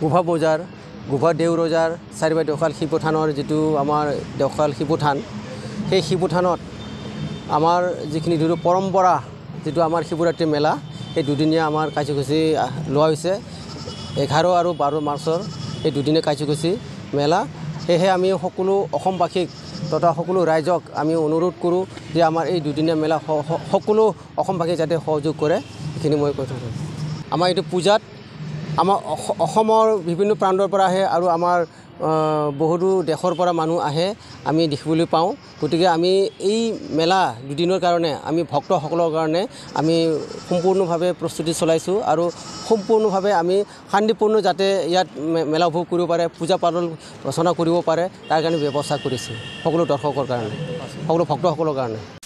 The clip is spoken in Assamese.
গোভা বজাৰ গোভা দেও ৰজাৰ দেওশাল শিৱথানৰ যিটো আমাৰ দেওশাল শিৱথান সেই শিৱথানত আমাৰ যিখিনি যিটো পৰম্পৰা যিটো আমাৰ শিৱৰাত্ৰি মেলা সেই দুদিনীয়া আমাৰ কাৰ্যসূচী লোৱা হৈছে। এঘাৰ আৰু বাৰ মাৰ্চৰ এই দুদিনীয়া কাৰ্যসূচী মেলা। সেয়েহে আমি সকলো অসমবাসীক তথা সকলো ৰাইজক আমি অনুৰোধ কৰোঁ যে আমাৰ এই দুদিনীয়া মেলা সকলো অসমবাসীয়ে যাতে সহযোগ কৰে সেইখিনি মই কৈ থৈছোঁ আমাৰ এইটো পূজাত আমাৰ অস- অসমৰ বিভিন্ন প্ৰান্তৰ পৰা আহে আৰু আমাৰ বহুতো দেশৰ পৰা মানুহ আহে আমি দেখিবলৈ পাওঁ। গতিকে আমি এই মেলা দুদিনৰ কাৰণে আমি ভক্তসকলৰ কাৰণে আমি সম্পূৰ্ণভাৱে প্ৰস্তুতি চলাইছোঁ আৰু সম্পূৰ্ণভাৱে আমি শান্তিপূৰ্ণ যাতে ইয়াত মেলা উপভোগ কৰিব পাৰে পূজা পাতল ৰচনা কৰিব পাৰে তাৰ কাৰণে ব্যৱস্থা কৰিছোঁ সকলো দৰ্শকৰ কাৰণে সকলো ভক্তসকলৰ কাৰণে।